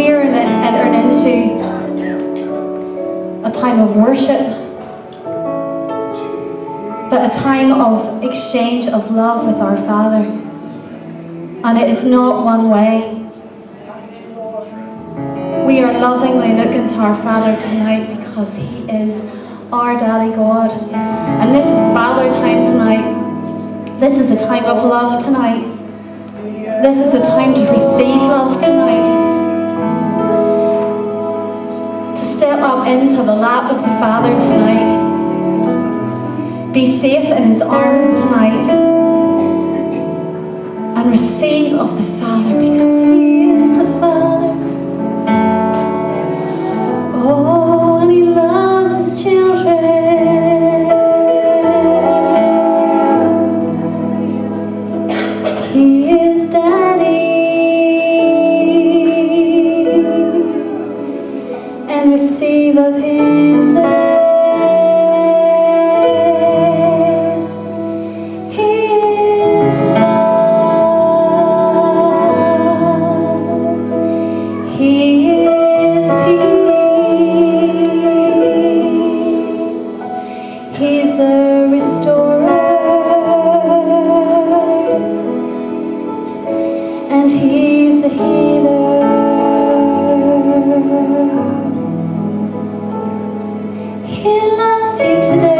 we are entering into a time of worship, but a time of exchange of love with our Father. And it is not one way. We are lovingly looking to our Father tonight because He is our Daddy God. And this is Father time tonight. This is a time of love tonight. This is a time to receive love tonight. Up into the lap of the Father tonight. Be safe in His arms tonight. And receive of the he's the healer. He loves you today.